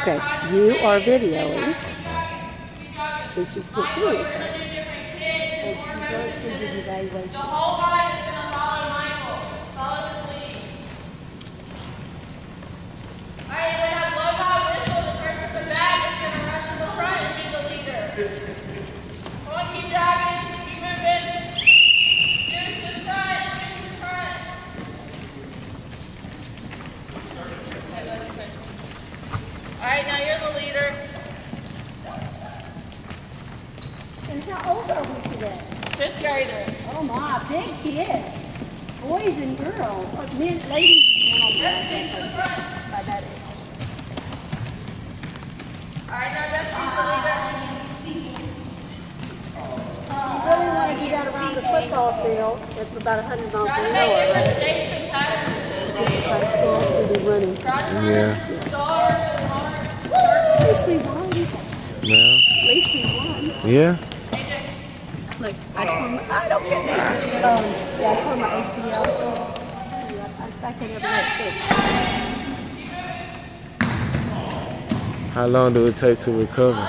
Okay, you are videoing. Since you can't do anything. And you go through the The evaluation. whole ride is gonna follow Michael. Follow his lead. Alright, when I blow my whistle, the person in the back is gonna run to the front and be the leader. Come on, keep jogging, keep moving. Scoot to the front, scoot to the front. Okay, go to the front. Alright, now you're the leader. And how old are we today? Fifth graders. Oh my, big kids. Boys and girls. Oh, men, ladies and gentlemen. Let's to the front. By that age. Alright, now that's the leader. Oh, you really want to get out around the football field at about 100 miles Try an to make hour. different shapes and patterns. It's like school, we'll be running. Try to run Yeah. Least we won. Now, At least we won. yeah. Look, I tore my, I don't get me. Um, yeah, I tore my ACL. I was back got it fixed. How long do it take to recover?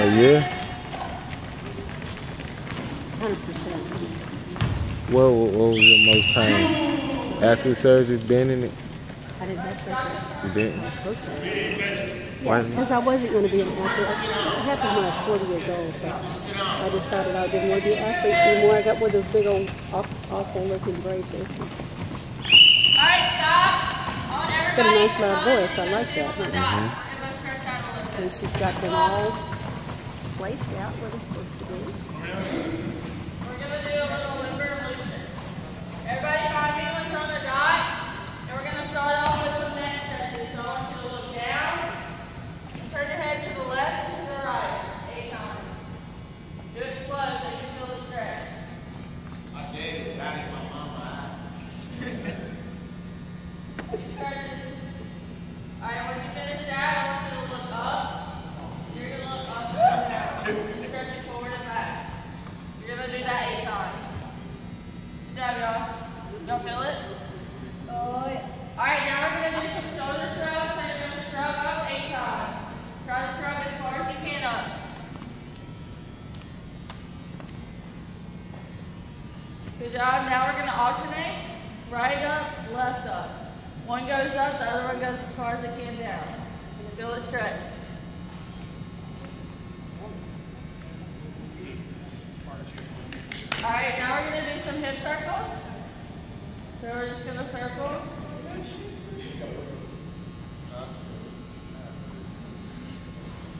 A year? 100%. What, what, what was your most pain? After surgery, been in it? I didn't have surgery. You didn't? I was supposed to have surgery. Why? Because I wasn't going to be an athlete. It happened when I was 40 years old, so I decided I didn't want to be an athlete anymore. I got one of those big old awful looking braces. Alright, stop. On She's got a nice loud voice. I like that. The dot. And let's stretch out a little bit. And she's got them all placed out where they're supposed to be. We're gonna do a little limber motion. Everybody find me what's on the dot. And we're gonna start off with some neck stretches. So I want you to look down. Turn your head to the left and to the right. Eight times. Do it slow so you can feel the stretch. Alright, when you finish that, I want you to look up. You're gonna look up and down. Stretch it forward and back. You're gonna do that eight times. Good job, y'all. Y'all feel it? Oh, yeah. Alright, now we're gonna do some shoulder shrugs and you're gonna shrug up eight times. Try to shrug as far as you can up. Good job. Now we're gonna alternate. Right up, left up. One goes up, the other one goes as far as it can down. You can feel it stretch. Alright, now we're gonna do some hip circles. So we're just gonna circle.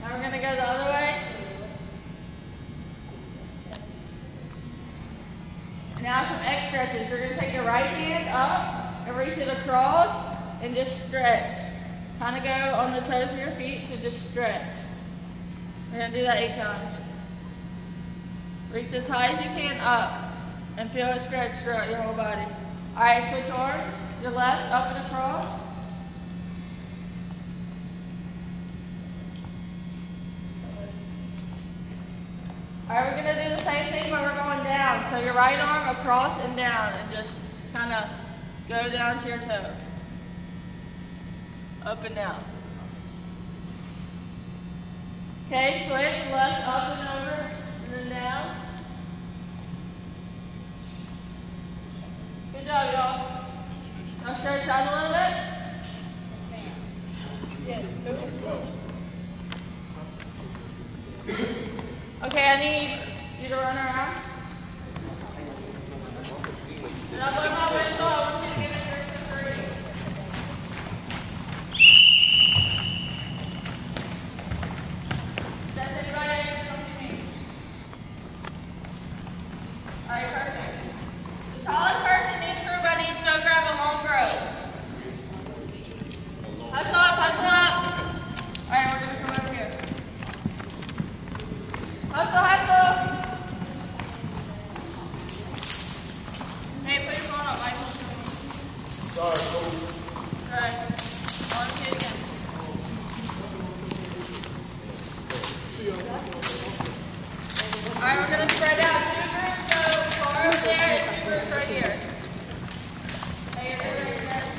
Now we're gonna go the other way. Now some X stretches. You're gonna take your right hand up and reach it across and just stretch. Kind of go on the toes of your feet to just stretch. We're gonna do that eight times. Reach as high as you can up and feel it stretch throughout your whole body. All right, switch arms. Your left up and across. All right, we're gonna do the same thing, but we're going down. So your right arm across and down, and just kind of go down to your toe. Up and down. Okay, switch left up and over, and then down. Good job, y'all. Now stretch out a little bit. Okay, I need you to run around. Did I blow my? I want you to give it yours to three. Does anybody else come to me? Alright, perfect. The tallest person in this group, I need to go grab a long rope. Hustle up, hustle up. Alright, we're gonna come over here. Hustle, hustle. Hey, put your phone up, Michael. Sorry, Alright. On to it again. Alright, we're gonna spread out. Two groups go far over there and two groups right here. Hey, you're right there.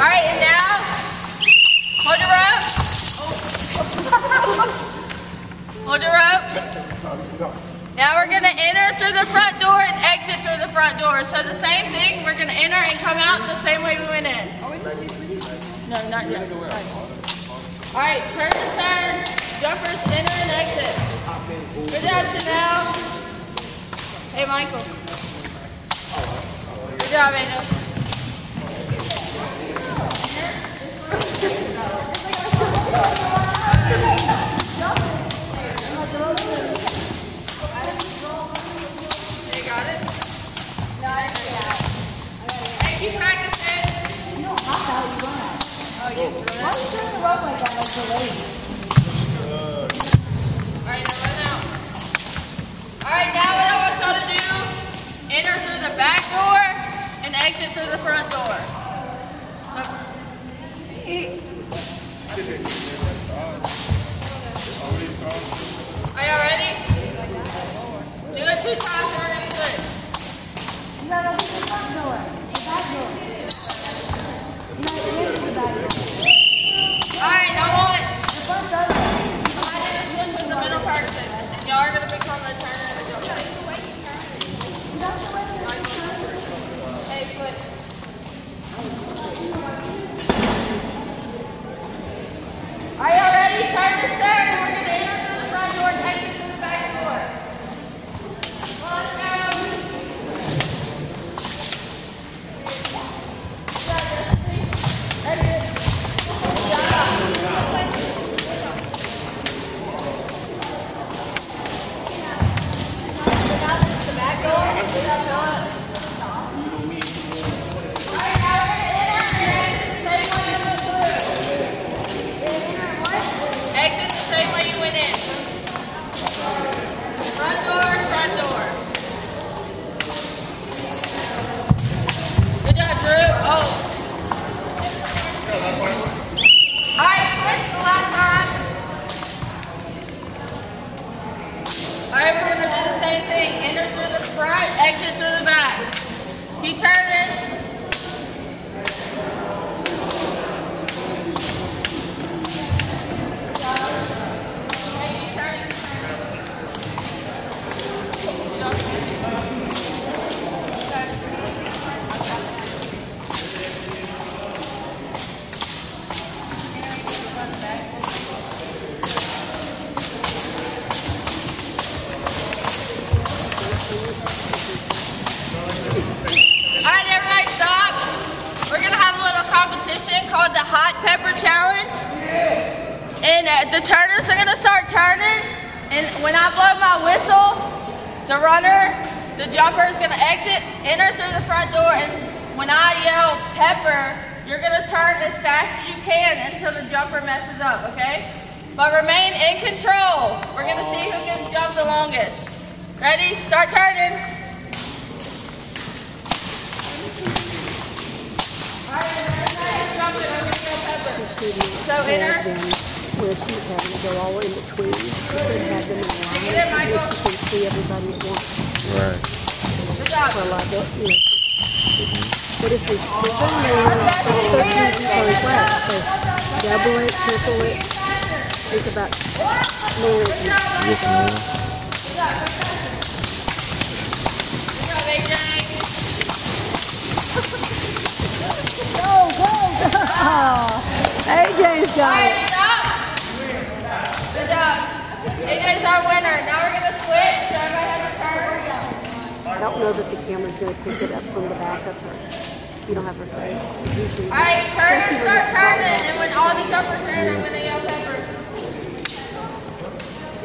Alright, and now, hold your rope. hold your ropes. Now we're gonna enter through the front door and exit through the front door. So the same thing, we're gonna enter and come out the same way we went in. No, not yet. Alright, turn to turn. Jumpers enter and exit. Good job, Chanel. Hey, Michael. Good job, Angel. You got it? Hey, keep practicing. Oh, yes, Alright, now run out. Alright, now what I want y'all to do, enter through the back door and the front door. Are y'all ready? Do it two times and we're gonna switch. Alright, now to switch with the middle person. And y'all are gonna become the turner and the jumper. Hey, switch. Are y'all ready? Turn this turn and we're gonna enter through the front door and exit through the back door. Well, let's go. Exit the same way you went in. Front door, front door. Good job, Drew. Oh. Alright, switch the last time. Alright, we're gonna do the same thing. Enter through the front, exit through the back. Keep turning. Hey, keep turning. All right, everybody, stop. We're gonna have a little competition called the Hot Pepper Challenge, and uh, the turners are gonna start turning. And when I blow my whistle, the runner, the jumper is gonna exit, enter through the front door, and when I yell pepper, you're gonna turn as fast as you can until the jumper messes up. Okay? But remain in control. We're gonna see who can jump the longest. Ready? Start turning. So enter. Where she's having to go all in between. She could have them in Get it, lines so Michael. She see everybody at once. Right. Good job. For like you know. But if we flip them, then it's thirteen turns left. So double it, triple it. Think about management. Yes, ma'am. Good job, AJ. Go, go, go! AJ's got it. Alright, stop. Good job. AJ's our winner. Now we're gonna switch. So everybody has a turn. I don't know that the camera's going to pick it up from the back of her. You don't have her face. Usually, Alright, turn, start turning. And when all the jumpers are in, I'm gonna yell pepper.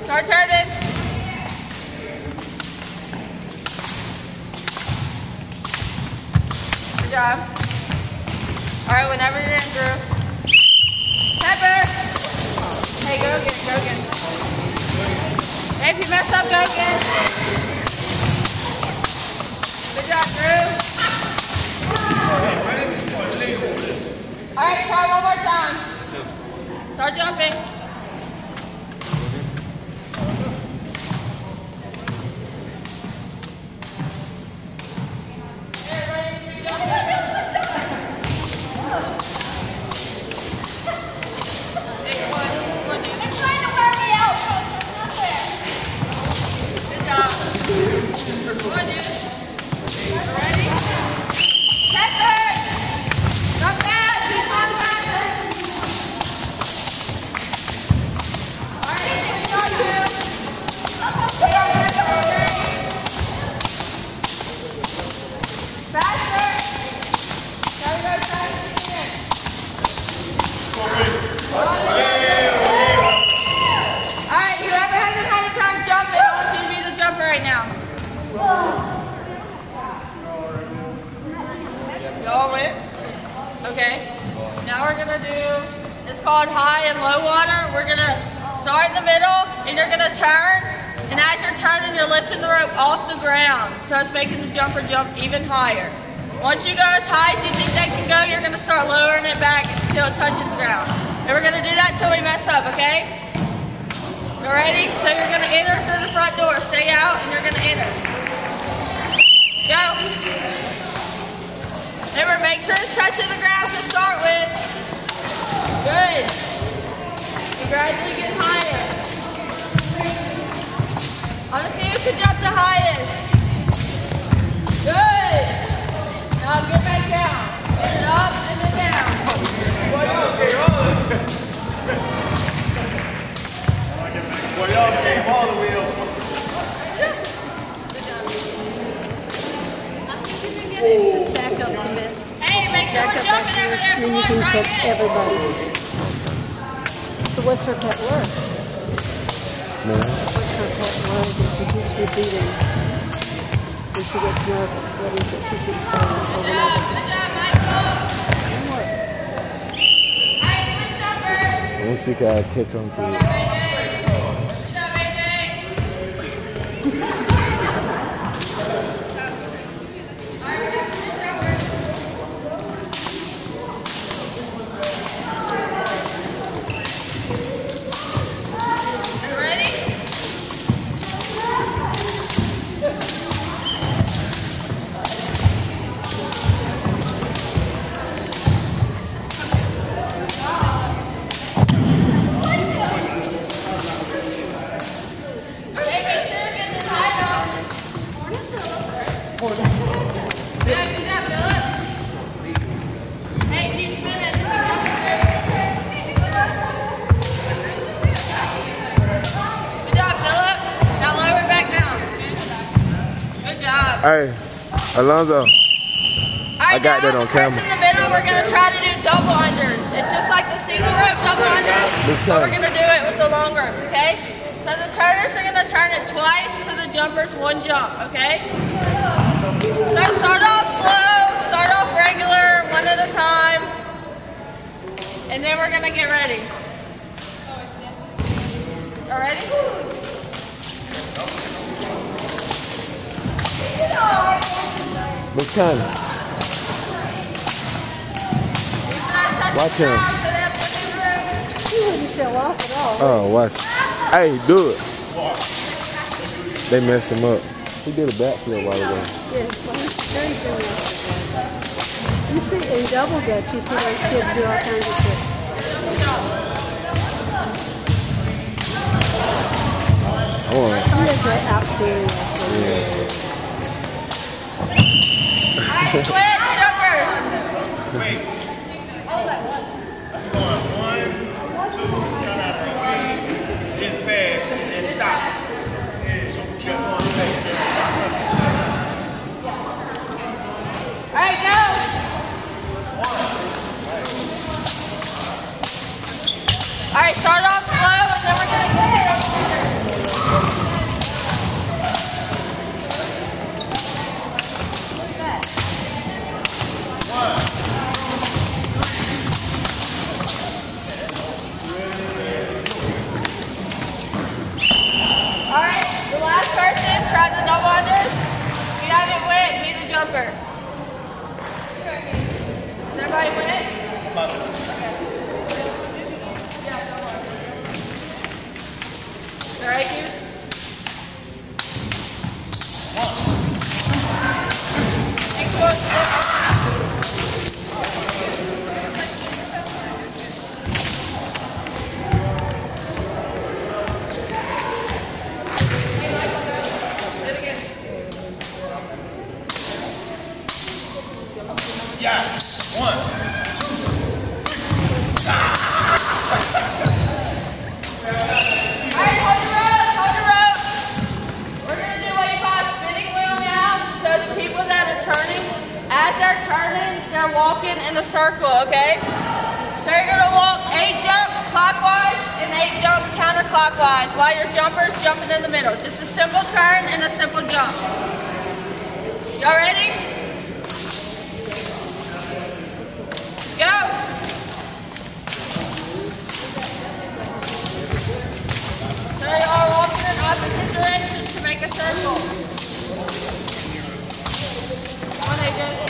Start turning. Good job. Alright, whenever you're in, Drew. Pepper! Hey, go again, go again. Hey, if you mess up, go again. Good job, Drew. Alright, try one more time. Start. Jumping. Okay? Now we're gonna do, it's called high and low water. We're gonna start in the middle and you're gonna turn. And as you're turning, you're lifting the rope off the ground. So it's making the jumper jump even higher. Once you go as high as you think they can go, you're gonna start lowering it back until it touches the ground. And we're gonna do that till we mess up, okay? You ready? So you're gonna enter through the front door. Stay out and you're gonna enter. Go. Remember, make sure it's touching the ground to start with. Good. You gradually get higher. I want to see who can jump the highest. Good. Now get back down. It up and then down. Well, y'all came all the way up. Just back up a bit. Hey, make sure we're jumping over there. Then you can try catch everybody. So what's her pet word? Man, What's her pet word that she keeps repeating when she gets nervous? What is it she keeps saying over and over? good job, Michael. What? All right, switch number. let me see if I catch on to it. Good job, AJ. All right, we're gonna switch number. You ready? Hey, make sure you're getting this high up. Yeah, good job, Philip. Hey, keep spinning. Good job, Philip. Now lower it back down. Good job. Hey, Alonzo. Right, I got that on camera. in the middle, we're gonna try to do double unders. It's just like the single rope double unders, but we're gonna do it with the long ropes, okay? So the turners are gonna turn it twice to the jumpers one jump, okay? So start off slow, start off regular, one at a time, and then we're gonna get ready. All ready? Connie, Watch him. She wouldn't show off at all. oh, watch. Hey, do it. They messed him up. He did a backflip while ago. Yeah, well, he's very gymnastic. You see, in double dutch, you see those kids do all kinds of tricks. Want He is an outstanding athlete. All right, switch, jumper. Wait. Going one, two, count out three, then fast, and then stop. So keep going fast, then stop. All right, go. All right, start off slow, and then we're gonna get it. All right, the last person, try the double unders. If you haven't went, be the everybody win? yeah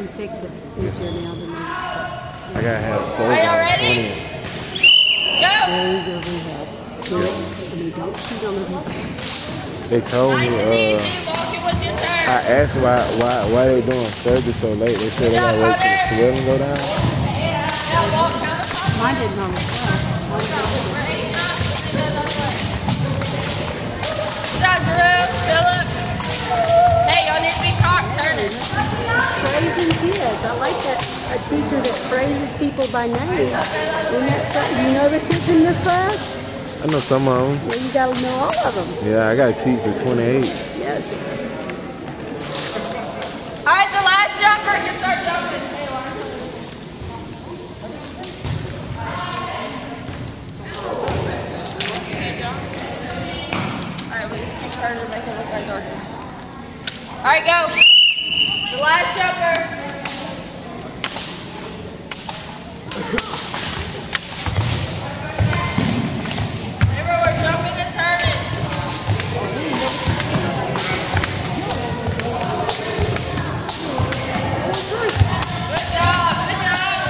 can fix it easier now than they used to. I gotta have surgery. Are y'all on the ready? 20th. Go. Very good rehab. Don't, I mean, don't cheat on the. They told me. Nice and Uh, easy. Walking with your turn. I asked why why why they doing surgery so late. They said they gotta wait till the swelling go down. Now walk down the top. Mine didn't always kids. I like that. A teacher that praises people by name. Isn't that something? You know the kids in this class? I know some of them. Well, you gotta know all of them. Yeah, I gotta teach the 28. Yes. All right, the last jumper can start jumping. Hey, Lauren. Okay, jump. All right, we just keep turning to make it look like Arthur. All right, go. The last jumper. Remember, we're jumping and turning. Good job, good job.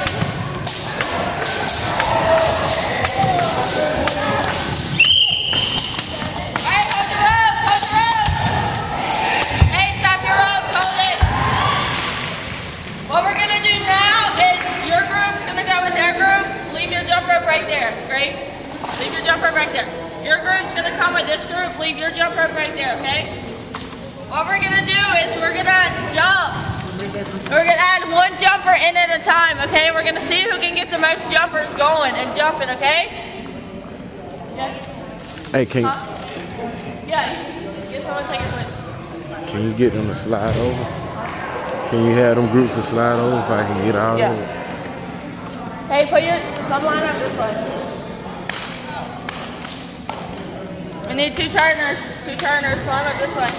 Alright, hold the rope, hold the rope. Hey, stop your rope, hold it. What we're gonna do now is your group's gonna go with their group. Leave your jump rope right there, Grace. Leave your jump rope right there. Your group's gonna come with this group. Leave your jump rope right there, okay? What we're gonna do is we're gonna jump. We're gonna add one jumper in at a time, okay? We're gonna see who can get the most jumpers going and jumping, okay? Yeah. Hey, can Yeah. Get someone take it with. can you get them to slide over? Can you have them groups to slide over if I can get out Yeah. of it? Hey, put your come line up this way. We need two turners. Two turners. Line up this way.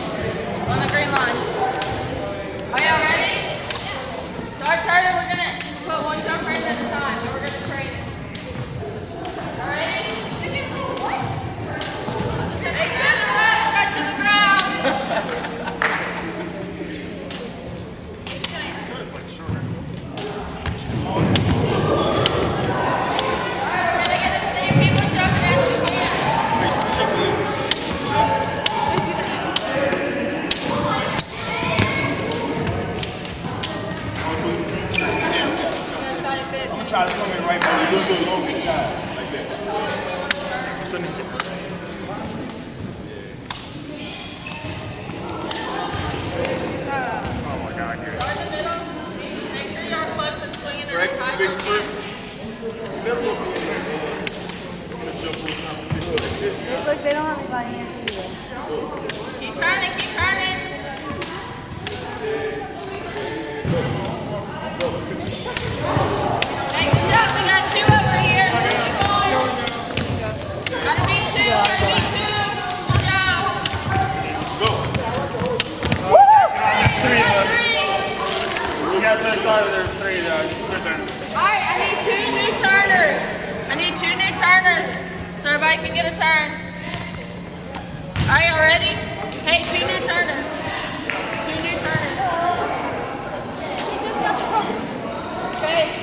On the green line. Are y'all ready? Start turning. We're gonna put one jumper in at a time. and we're gonna train it. All ready? Hey, to the left, right to the ground. All right, we're gonna get as many people jumping as we can. I'm gonna try to come in right back. You'll do a long big time. Like that. Start in the middle. Make sure you're close and swinging at Practice the time. makes of perfect. Never go through it. I'm gonna jump over competition like this. They don't have anybody in here. Keep turning, keep turning. Hey, good job. We got two over here. Keep going. Gotta be two, gotta be two. Good job. Three of us. Three. You guys said sorry there's three though. Just switch them. All right, I need two new turners. I need two new turners so everybody can get a turn. Are y'all ready? Hey, two new turners. Two new turners. Okay.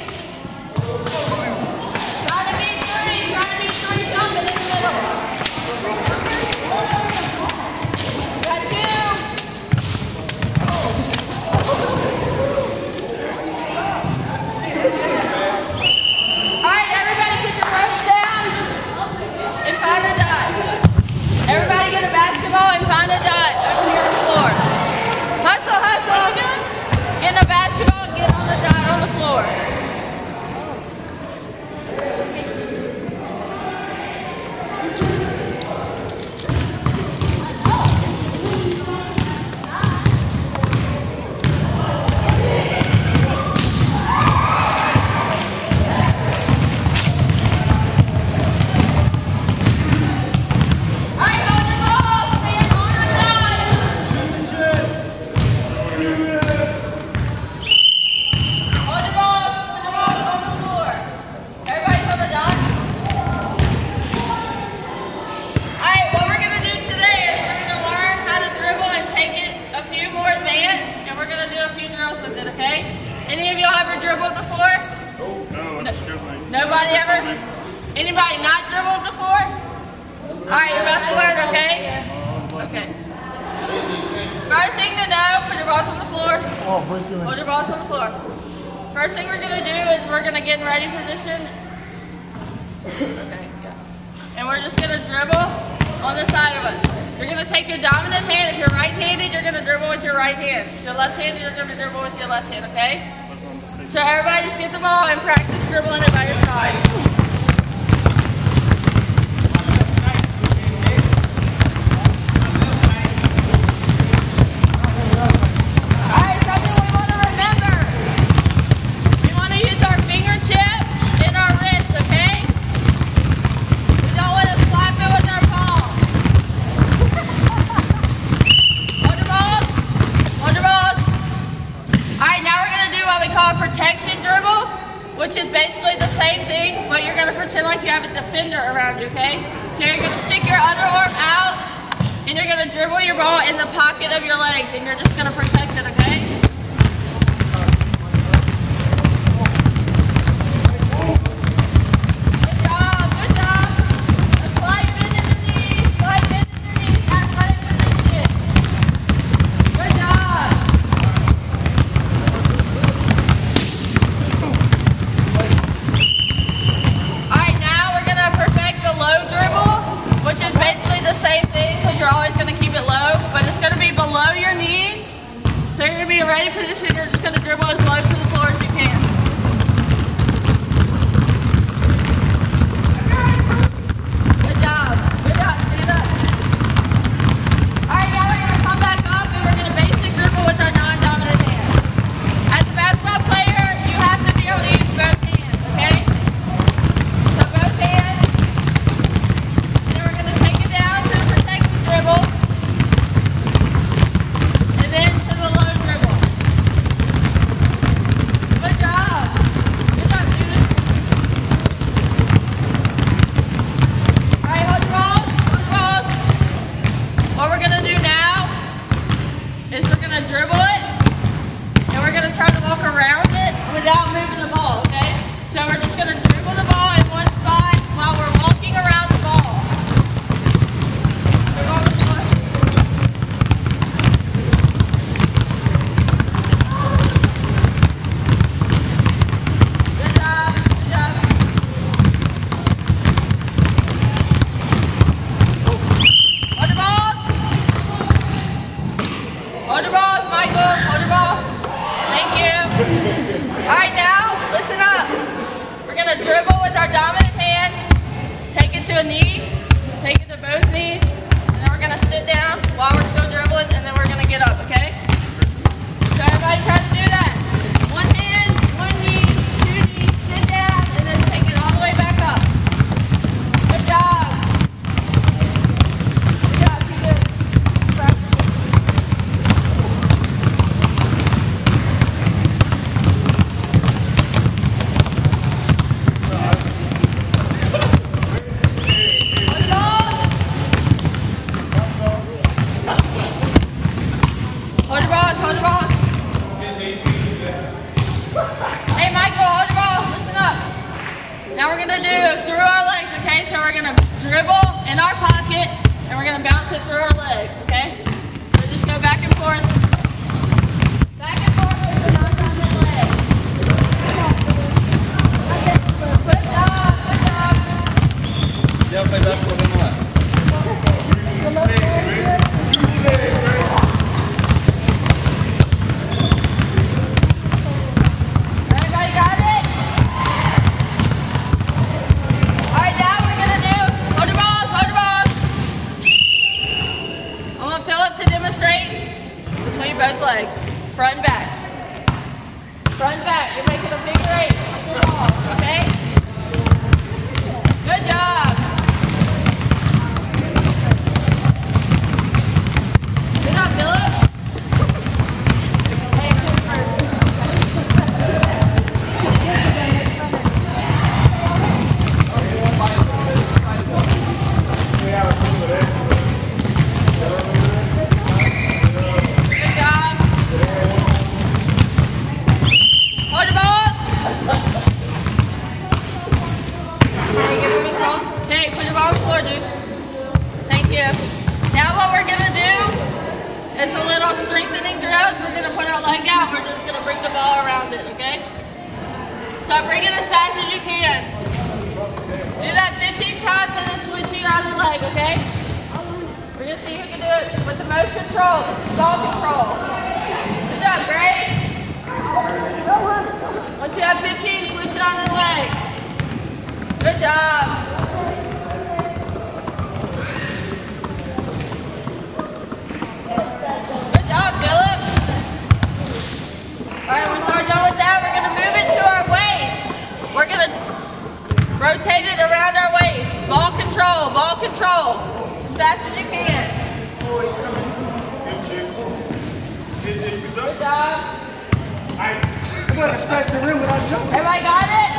going to smash the without jumping. Have I got it?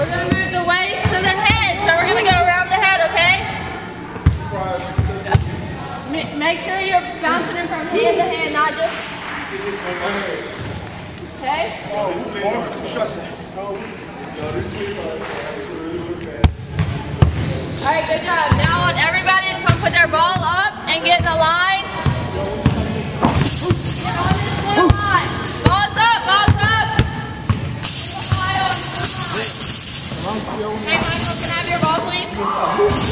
We're going to move the waist to the head. So we're going to go around the head, okay? Make sure you're bouncing it from hand to hand, not just... Okay? Alright, good job. Now I want everybody to come put their ball up and get in the line. Hey, Michael, can I have your ball, please?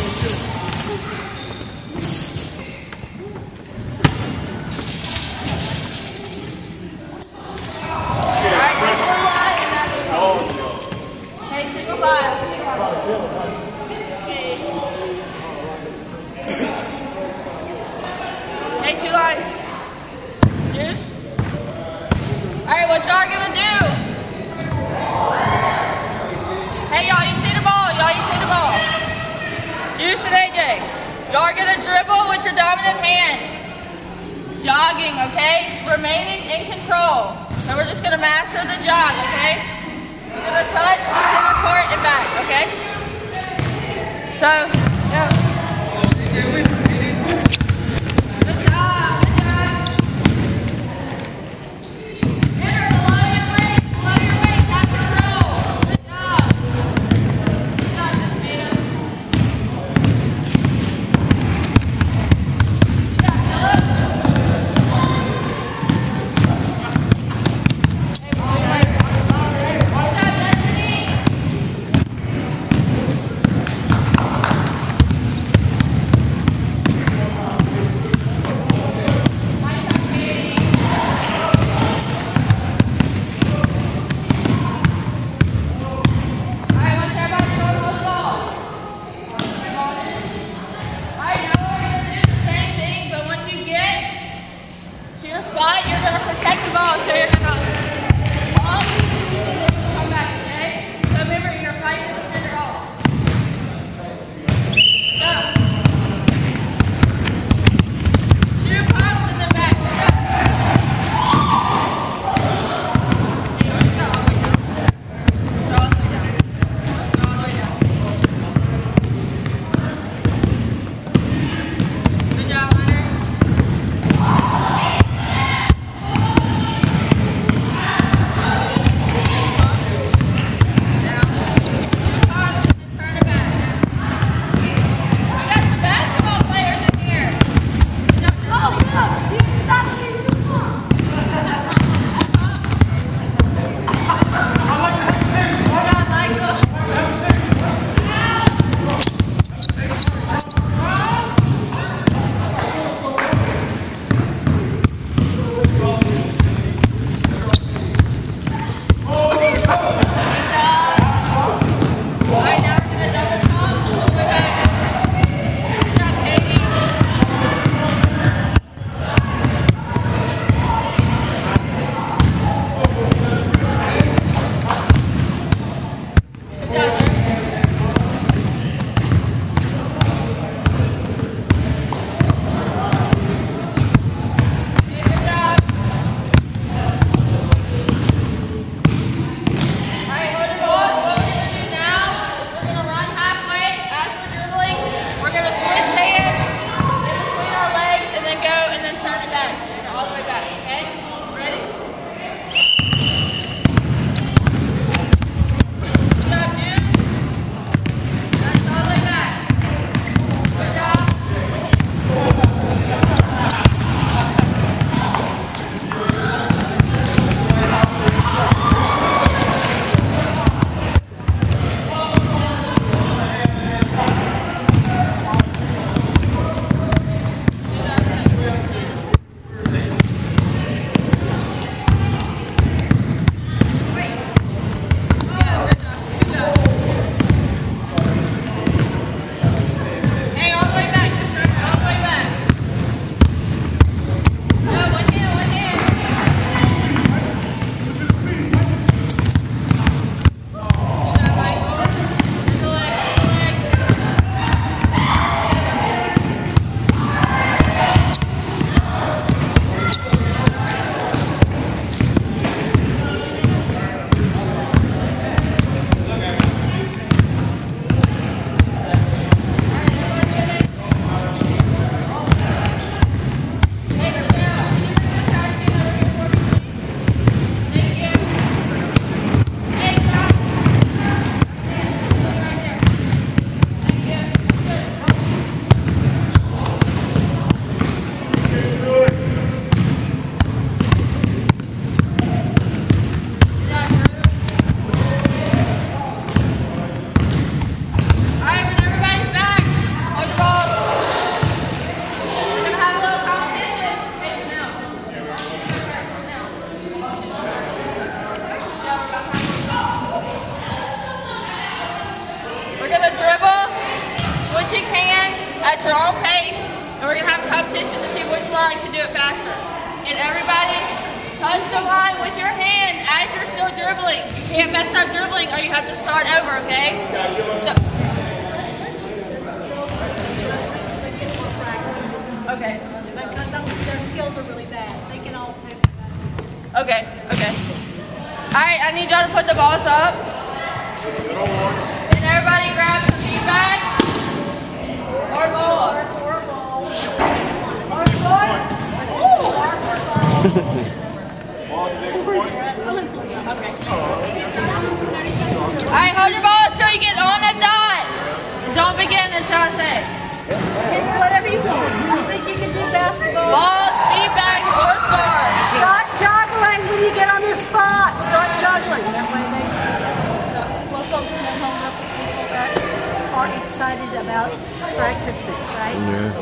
excited about practicing, right? Yeah.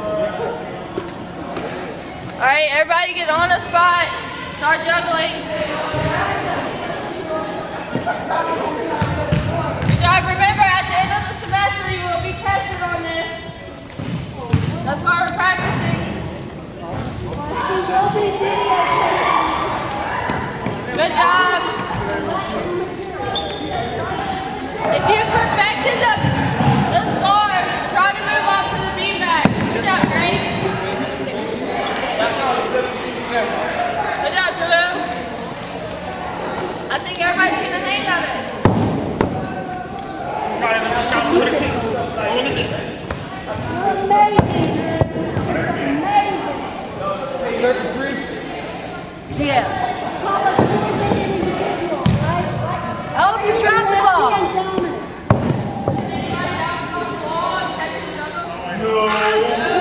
All right, everybody get on the spot. Start juggling. Good job. Remember, at the end of the semester, you will be tested on this. That's why we're practicing. Good job. If you perfected the I think everybody's getting a hang of it. Let's count to the distance. Amazing. It's amazing. Three? Yeah. Oh, you dropped the ball. No.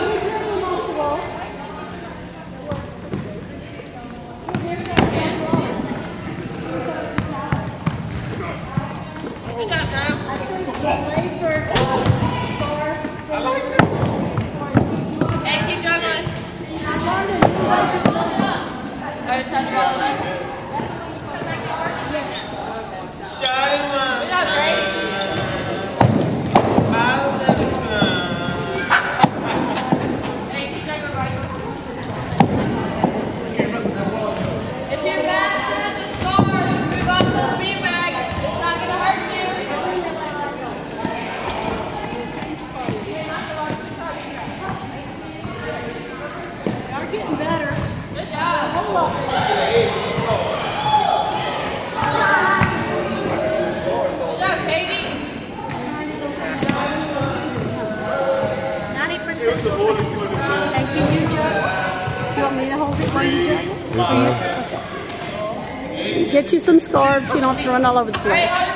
run all over the place.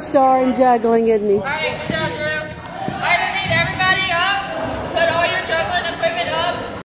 superstar in juggling, isn't he?